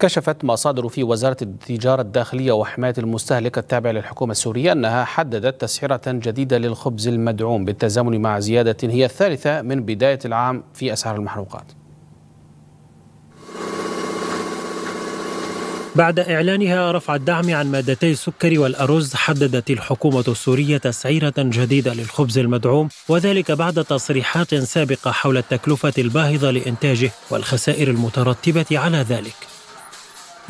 كشفت مصادر في وزارة التجارة الداخلية وحماية المستهلك التابعة للحكومة السورية أنها حددت تسعيرة جديدة للخبز المدعوم بالتزامن مع زيادة هي الثالثة من بداية العام في أسعار المحروقات. بعد إعلانها رفع الدعم عن مادتي السكر والأرز حددت الحكومة السورية تسعيرة جديدة للخبز المدعوم وذلك بعد تصريحات سابقة حول التكلفة الباهظة لإنتاجه والخسائر المترتبة على ذلك.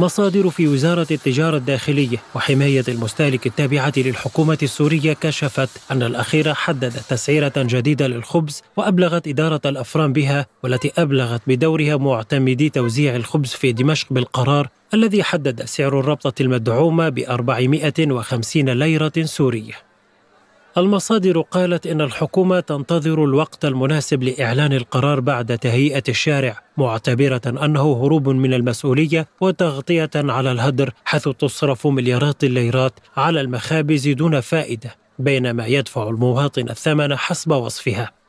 مصادر في وزارة التجارة الداخلية وحماية المستهلك التابعة للحكومة السورية كشفت أن الأخيرة حددت تسعيرة جديدة للخبز وأبلغت إدارة الأفران بها والتي أبلغت بدورها معتمدي توزيع الخبز في دمشق بالقرار الذي حدد سعر الربطة المدعومة ب 450 ليرة سورية. المصادر قالت إن الحكومة تنتظر الوقت المناسب لإعلان القرار بعد تهيئة الشارع معتبرة أنه هروب من المسؤولية وتغطية على الهدر حيث تصرف مليارات الليرات على المخابز دون فائدة بينما يدفع المواطن الثمن حسب وصفها.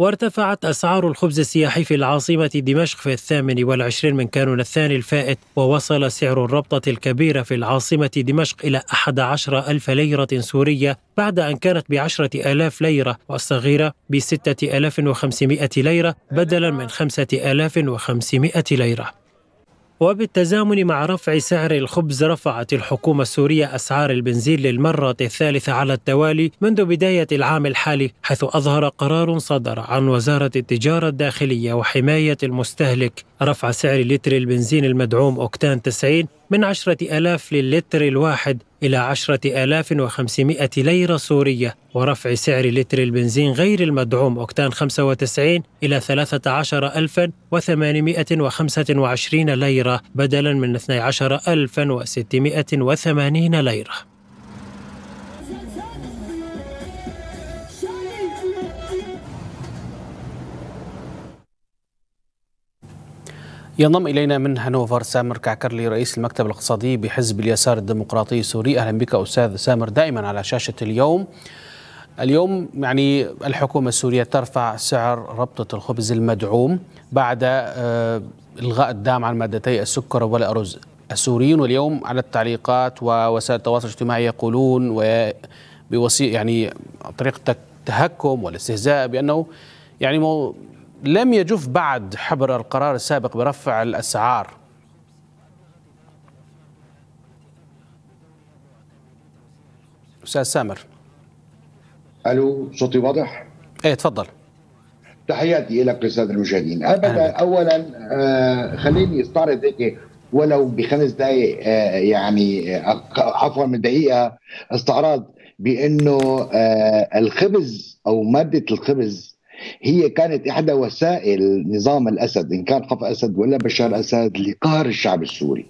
وارتفعت أسعار الخبز السياحي في العاصمة دمشق في الثامن والعشرين من كانون الثاني الفائت ووصل سعر الربطة الكبيرة في العاصمة دمشق إلى أحد عشر ألف ليرة سورية بعد أن كانت بعشرة آلاف ليرة والصغيرة بستة آلاف وخمسمائة ليرة بدلا من خمسة آلاف وخمسمائة ليرة. وبالتزامن مع رفع سعر الخبز رفعت الحكومة السورية أسعار البنزين للمرة الثالثة على التوالي منذ بداية العام الحالي حيث أظهر قرار صدر عن وزارة التجارة الداخلية وحماية المستهلك. رفع سعر لتر البنزين المدعوم أوكتان 90 من عشرة ألاف للتر الواحد إلى عشرة آلاف وخمسمائة ليرة سورية ورفع سعر لتر البنزين غير المدعوم أوكتان 95 إلى 13825 ليرة بدلا من 12680 ليرة. ينضم إلينا من هانوفر سامر كعكرلي رئيس المكتب الاقتصادي بحزب اليسار الديمقراطي السوري. أهلا بك أستاذ سامر دائما على شاشة اليوم. اليوم يعني الحكومة السورية ترفع سعر ربطة الخبز المدعوم بعد آه، إلغاء الدعم عن مادتي السكر والأرز السوريون واليوم على التعليقات ووسائل التواصل الاجتماعي يقولون بوسيله يعني طريقة التهكم والاستهزاء بأنه يعني لم يجف بعد حبر القرار السابق برفع الأسعار. أستاذ سامر. ألو صوتي واضح؟ إيه تفضل. تحياتي لك للساده المشاهدين. أبدا اولا آه خليني أستعرض هيك ولو بخمس دقائق آه يعني آه عفوا من دقيقة استعراض بأنه آه الخبز أو مادة الخبز هي كانت إحدى وسائل نظام الأسد إن كان حفظ أسد ولا بشار الاسد لقهر الشعب السوري.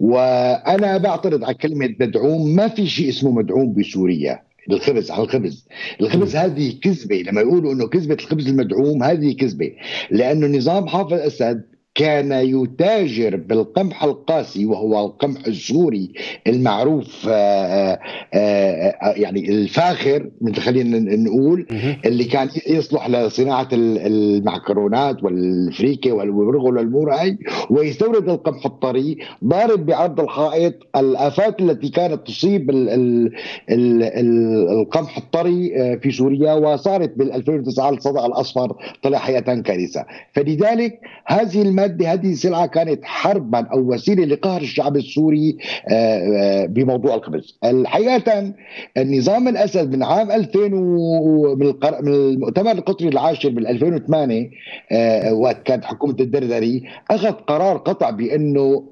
وأنا بعترض على كلمة مدعوم ما في شيء اسمه مدعوم بسوريا. الخبز على الخبز. الخبز هذه كذبة. لما يقولوا إنه كذبة الخبز المدعوم هذه كذبة. لأنه نظام حافظ أسد كان يتاجر بالقمح القاسي وهو القمح السوري المعروف آآ آه، آآ آه، يعني الفاخر خلينا نقول اللي كان يصلح لصناعة المعكرونات والفريكة والبرغل والمورعي ويستورد القمح الطري ضارب بعرض الحائط الآفات التي كانت تصيب ال ال ال ال القمح الطري آه، في سوريا وصارت بال 2009 الصدع الأصفر طلع حقيقه كارثة. فلذلك هذه المادة المادة هذه السلعة كانت حربا أو وسيلة لقهر الشعب السوري آه، آه، بموضوع الخبز الحقيقة النظام الأسد من عام 2000 من المؤتمر القطري العاشر بال 2008 آه، وقت كانت حكومة الدردري أخذ قرار قطع بأنه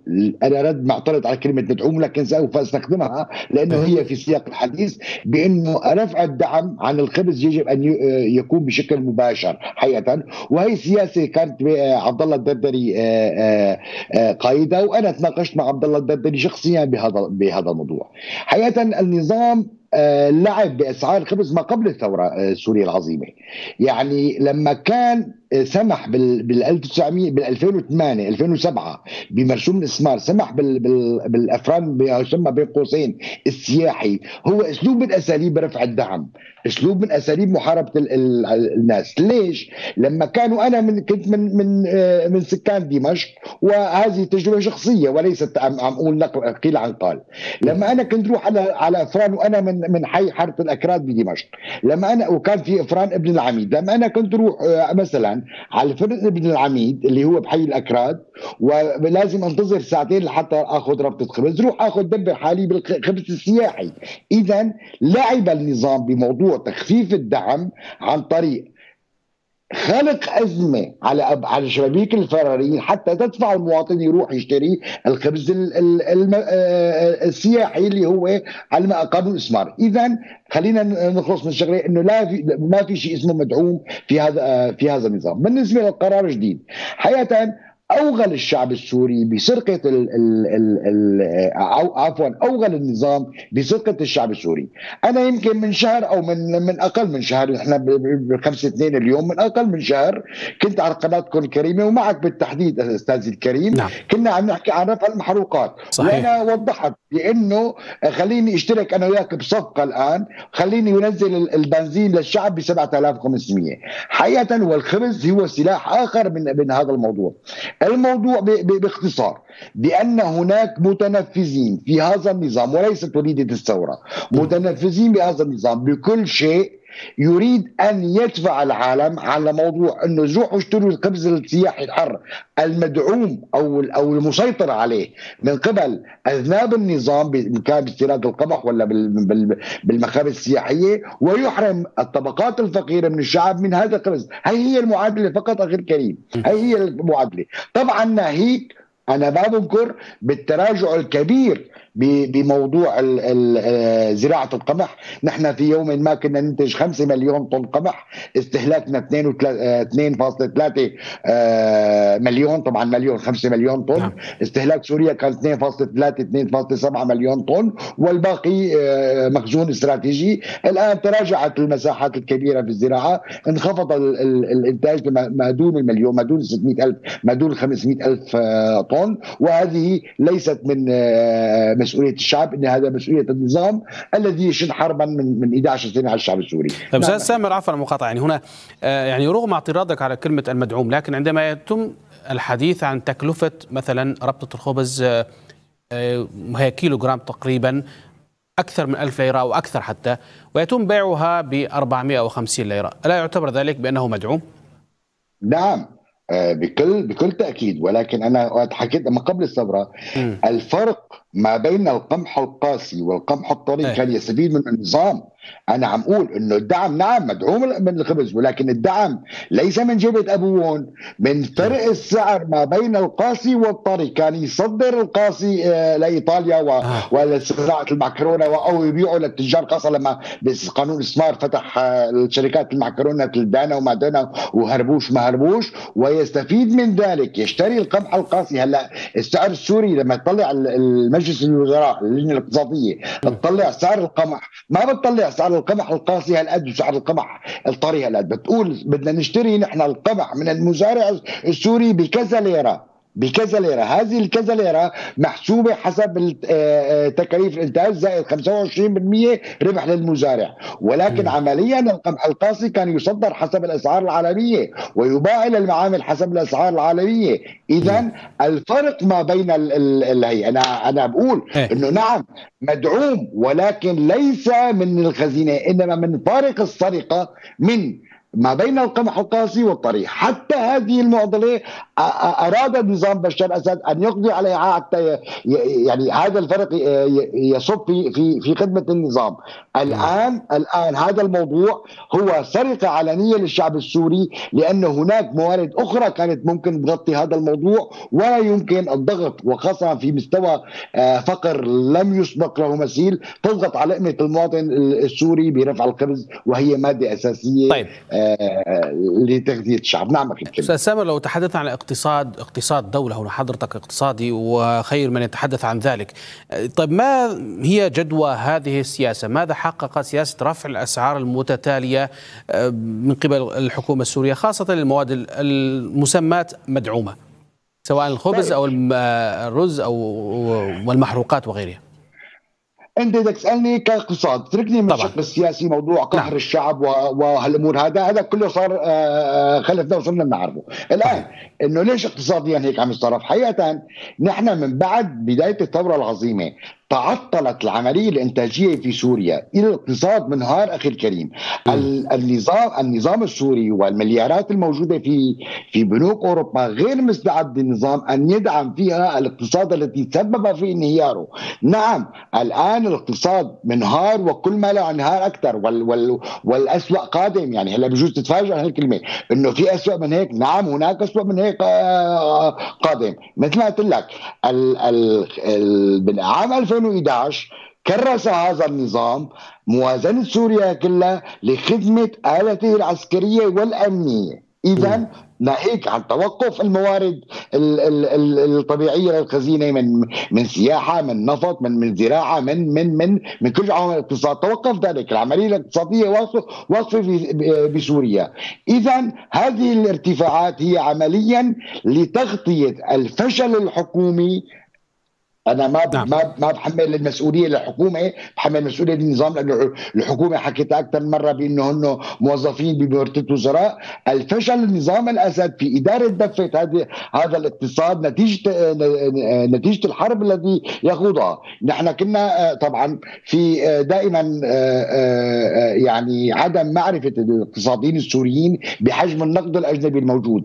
أنا رد معترض على كلمة مدعوم لكن سوف أستخدمها لأنه هي في سياق الحديث بأنه رفع الدعم عن الخبز يجب أن يكون بشكل مباشر حقيقة. وهي سياسة كانت عبد الله الدردري آه، آه، آه، قايدة وأنا تناقشت مع عبد الله الدردري شخصيا بهذا بهذا الموضوع. حقيقة النظام لعب بأسعار الخبز ما قبل الثورة السوريه العظيمة يعني لما كان سمح بال 1900 بال 2008 2007 بمرسوم الاستثمار سمح بال بال بالأفران يسمى بين قوسين السياحي. هو أسلوب من أساليب رفع الدعم أسلوب من أساليب محاربة ال ال الناس. ليش؟ لما كانوا أنا من كنت من من آه، من سكان دمشق وهذه تجربة شخصية وليست عم أقول نقل قيل عن قال. لما أنا كنت روح على على أفران وأنا من من حي حارة الأكراد بدمشق لما أنا وكان في أفران ابن العميد لما أنا كنت روح آه، مثلا على فرن ابن العميد اللي هو بحي الأكراد ولازم أنتظر ساعتين لحتى آخذ ربطة خبز. روح آخذ دبر حالي بالخبز السياحي. اذا لعب النظام بموضوع تخفيف الدعم عن طريق خلق أزمة على على شبابيك الفرارين حتى تدفع المواطن يروح يشتري الخبز السياحي اللي هو على قانون الاستثمار، اذا خلينا نخلص من الشغلة إنه لا في ما في شيء اسمه مدعوم في هذا في هذا النظام، بالنسبة للقرار الجديد حقيقة أوغل الشعب السوري بسرقة ال ال ال ال أو عفوا أوغل النظام بسرقة الشعب السوري، أنا يمكن من شهر أو من من أقل من شهر إحنا بخمسة اثنين اليوم من أقل من شهر كنت على قناتكم الكريمه ومعك بالتحديد استاذي الكريم. نعم. كنا عم نحكي عن رفع المحروقات. صحيح. وأنا وضحت بأنه خليني أشترك أنا وياك بصفقة الآن خليني ينزل البنزين للشعب ب 7500 حقيقة والخبز هو سلاح آخر من من هذا الموضوع. الموضوع باختصار بأن هناك متنفذين في هذا النظام وليست وليدة الثورة متنفذين بهذا النظام بكل شيء يريد أن يدفع العالم على موضوع أنه روحوا اشتروا الخبز السياحي الحر المدعوم أو أو المسيطر عليه. من قبل أذناب النظام ان كان باستيراد القمح ولا بالمخابز السياحية ويحرم الطبقات الفقيرة من الشعب من هذا الخبز، هي هي المعادلة فقط أخي الكريم، هي هي المعادلة، طبعا ناهيك أنا ما بنكر بالتراجع الكبير بموضوع آه، زراعة القمح، نحن في يوم ما كنا ننتج 5 مليون طن قمح، استهلاكنا 2.3 آه، مليون طبعا مليون 5 مليون طن، نعم. استهلاك سوريا كان 2.3 2.7 مليون طن. والباقي آه، مخزون استراتيجي، الآن تراجعت المساحات الكبيرة في الزراعة، انخفض الإنتاج ما دون المليون ما دون 600 ألف ما دون 500 ألف طن. وهذه ليست من مسؤولية الشعب إن هذا مسؤولية النظام الذي يشن حربا من من 11 سنه على الشعب السوري. طيب أستاذ نعم. سامر عفوا المقاطعه يعني هنا آه، يعني رغم اعتراضك على كلمة المدعوم لكن عندما يتم الحديث عن تكلفة مثلا ربطه الخبز آه، آه، هي كيلو جرام تقريبا أكثر من ألف ليرة أو أكثر حتى ويتم بيعها ب 450 ليرة ألا يعتبر ذلك بأنه مدعوم؟ نعم بكل بكل تأكيد. ولكن أنا وقت حكيت من قبل الثورة الفرق ما بين القمح القاسي والقمح الطري كان يستفيد من النظام. أنا عم أقول إنه الدعم نعم مدعوم من الخبز ولكن الدعم ليس من جيبه ابوون من فرق السعر ما بين القاسي والطري. كان يصدر القاسي آه، لإيطاليا و... آه. ولصناعة المعكرونة أو يبيعوا للتجار خاصة لما قانون الاستثمار فتح آه، الشركات المعكرونة الدانا وما دانا وهربوش ما هربوش ويستفيد من ذلك. يشتري القمح القاسي. هلأ السعر السوري لما تطلع المجلس الوزراء اللجنه الاقتصادية تطلع سعر القمح. ما بتطلع سعر القمح القاسي هالقد وسعر القمح الطري هالقد. بتقول بدنا نشتري نحن القمح من المزارع السوري بكذا ليرة. بكذا ليرة هذه الكذا ليرة محسوبة حسب آه، آه، تكاليف الانتاج زائد 25% ربح للمزارع ولكن م. عمليا القمح القاسي كان يصدر حسب الأسعار العالمية ويباع إلى المعامل حسب الأسعار العالمية اذا الفرق ما بين هي أنا أنا بقول إيه. إنه نعم مدعوم ولكن ليس من الخزينة إنما من فارق السرقة من ما بين القمح القاسي والطريح حتى هذه المعضلة أراد نظام بشار أسد أن يقضي عليها حتى يعني هذا الفرق يصب في في في خدمة النظام الآن الآن هذا الموضوع هو سرقة علنية للشعب السوري لأن هناك موارد أخرى كانت ممكن تغطي هذا الموضوع ولا يمكن الضغط وخاصة في مستوى فقر لم يسبق له مثيل تضغط على قيمة المواطن السوري برفع الخبز وهي مادة أساسية طيب. لتغذية الشعب. نعم أستاذ سامر لو تحدثنا عن اقتصاد اقتصاد دولة هنا حضرتك اقتصادي وخير من يتحدث عن ذلك طيب ما هي جدوى هذه السياسة؟ ماذا حقق سياسة رفع الأسعار المتتالية من قبل الحكومة السورية خاصة المواد المسمات مدعومة سواء الخبز أو الرز أو والمحروقات وغيرها؟ انت بدك تسألني كاقتصاد تركني من الشق السياسي موضوع قهر نعم. الشعب وهالأمور هذا هذا كله صار خلفنا وصرنا بنعرفه الآن إنه ليش اقتصاديا هيك عم يتصرف؟ حقيقه نحن من بعد بداية الثورة العظيمة تعطلت العملية الإنتاجية في سوريا. إلى الاقتصاد منهار أخي الكريم. النظام النظام السوري والمليارات الموجودة في في بنوك أوروبا غير مستعد النظام أن يدعم فيها الاقتصاد الذي تسبب في انهياره. نعم الآن الاقتصاد منهار وكل ما له انهار أكثر وال وال والاسوء قادم. يعني هلا بجوز تتفاجئ هالكلمة. إنه في اسوء من هيك. نعم هناك اسوء من هيك آه، قادم. مثل ما قلت لك بالعام 2011 كرس هذا النظام موازنة سوريا كلها لخدمة آلته العسكرية والأمنية. إذا ناهيك عن توقف الموارد الطبيعية للخزينة من من سياحة من نفط من من زراعة من من من من كل عوامل الاقتصاد توقف ذلك. العملية الاقتصادية واقفه بسوريا. اذا هذه الارتفاعات هي عمليا لتغطية الفشل الحكومي أنا ما نعم. ما ما بحمل المسؤولية للحكومة بحمل مسؤولية النظام لأنه الحكومة حكيت أكثر من مرة بأنه هن موظفين بمرتبه وزراء الفشل النظام الاسد في إدارة دفة هذه هذا الاقتصاد نتيجه نتيجة الحرب الذي يخوضها نحن كنا طبعا في دائما يعني عدم معرفة الاقتصاديين السوريين بحجم النقد الأجنبي الموجود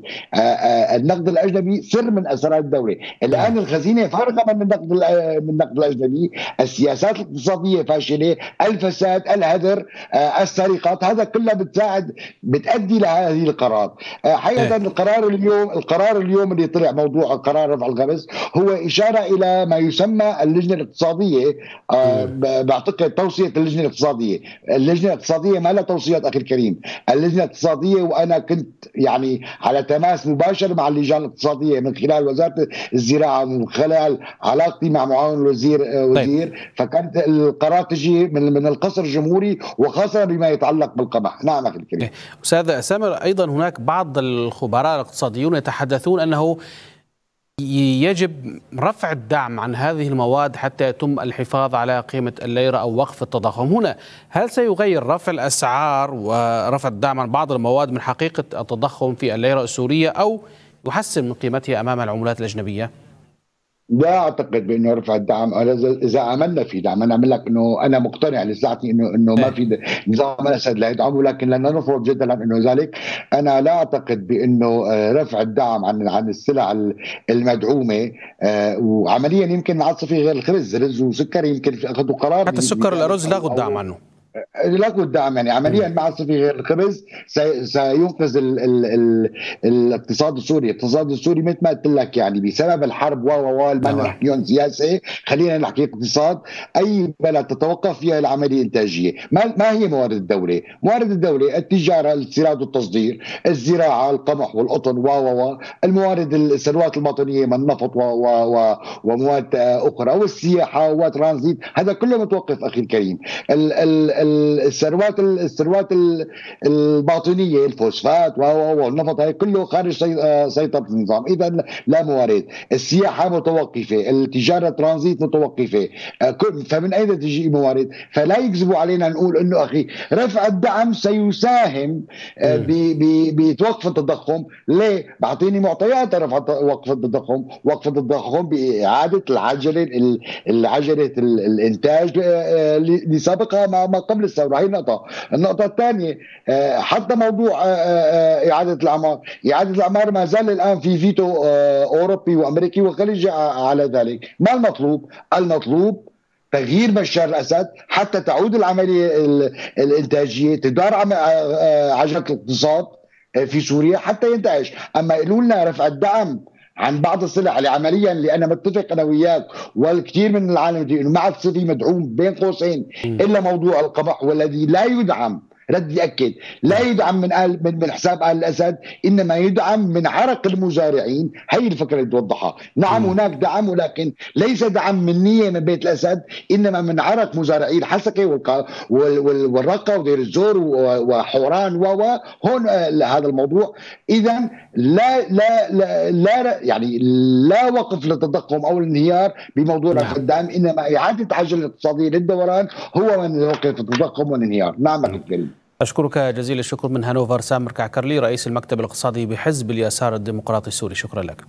النقد الأجنبي سر من أسرار الدولة الآن نعم. الخزينة فارغه من النقد من النقد الاجنبي، السياسات الاقتصادية فاشلة، الفساد، الهدر، آه، السرقات، هذا كله بتساعد بتؤدي لهذه القرارات. آه، حقيقة إيه. القرار اليوم القرار اليوم اللي طلع موضوع قرار رفع الغمز هو إشارة إلى ما يسمى اللجنة الاقتصادية آه، إيه. بعتقد توصية اللجنة الاقتصادية، اللجنة الاقتصادية ما لها توصيات أخي الكريم، اللجنة الاقتصادية وأنا كنت يعني على تماس مباشر مع اللجان الاقتصادية من خلال وزارة الزراعة ومن خلال علاقة علاقتي مع معاون الوزير آه، طيب. وزير طيب. فكانت القرار تجي من من القصر الجمهوري وخاصة بما يتعلق بالقمح نعم أخي الكريم إيه. أستاذ سامر أيضا هناك بعض الخبراء الاقتصاديون يتحدثون أنه يجب رفع الدعم عن هذه المواد حتى يتم الحفاظ على قيمة الليرة أو وقف التضخم هنا هل سيغير رفع الأسعار ورفع الدعم عن بعض المواد من حقيقة التضخم في الليرة السورية أو يحسن من قيمتها أمام العملات الأجنبية؟ لا أعتقد بأنه رفع الدعم اذا امنا في دعم أنا أعمل لك إنه أنا مقتنع لساعتي انه إنه ما في نظام الاسد لا يدعمه لكن لن نرفض جدا إنه ذلك. أنا لا أعتقد بأنه آه، رفع الدعم عن عن السلع المدعومة آه، وعمليا يمكن في غير الخبز رز وسكر يمكن اخذوا قرار حتى السكر الارز لغوا الدعم عنه. لا الدعم يعني عمليا ما عاد في غير الخبز. سينقذ ال ال ال الاقتصاد السوري، الاقتصاد السوري مثل ما قلت لك يعني بسبب الحرب و و ما نحكي سياسه خلينا نحكي اقتصاد أي بلد تتوقف فيها العملية الإنتاجية، ما ما هي موارد الدولة؟ موارد الدولة التجارة، الاستيراد والتصدير، الزراعة، القمح والقطن و و الموارد الثروات الباطنيه من نفط و و و ومواد أخرى والسياحة وترانزيت، هذا كله متوقف أخي الكريم. ال ال الثروات الثروات الباطنية الفوسفات والنفط هي كله خارج آه، سيطرة النظام. اذا لا موارد. السياحة متوقفة التجارة ترانزيت متوقفة. آه، فمن أين تجي موارد فلا يكذبوا علينا نقول إنه أخي رفع الدعم سيساهم آه، بتوقف التضخم. ليه؟ بعطيني معطيات رفع وقف التضخم. وقف التضخم بإعادة العجلة العجلة الإنتاج لسابقها ما قبل الثورة. هي نقطة. النقطة الثانية آه، حتى موضوع آه، آه، إعادة الأعمار. إعادة الأعمار ما زال الآن في فيتو أوروبي وأمريكي وخليجي على ذلك. ما المطلوب؟ المطلوب تغيير بشار الأسد حتى تعود العملية الإنتاجية تدار عجلة الاقتصاد في سوريا حتى ينتعش. أما يقولوا لنا رفع الدعم عن بعض السلع اللي عمليا اللي أنا متفق أنا وياك والكثير من العالم إنه ما عاد في مدعوم بين قوسين إلا موضوع القمح والذي لا يدعم رد يأكد. لا يدعم من آل من, من حساب آل الأسد إنما يدعم من عرق المزارعين. هي الفكرة اللي توضحها. نعم هناك دعم ولكن ليس دعم من نية من بيت الأسد إنما من عرق مزارعي الحسكه والرقة ودير الزور وحوران و هون هذا الموضوع. اذا لا لا لا, لا يعني لا وقف للتضخم أو الانهيار بموضوع نعم. الدعم إنما إعادة العجله الاقتصاديه للدوران هو من يوقف التضخم والانهيار. نعم الكريم. أشكرك جزيل الشكر من هانوفر سامر كعكرلي رئيس المكتب الاقتصادي بحزب اليسار الديمقراطي السوري. شكرا لك.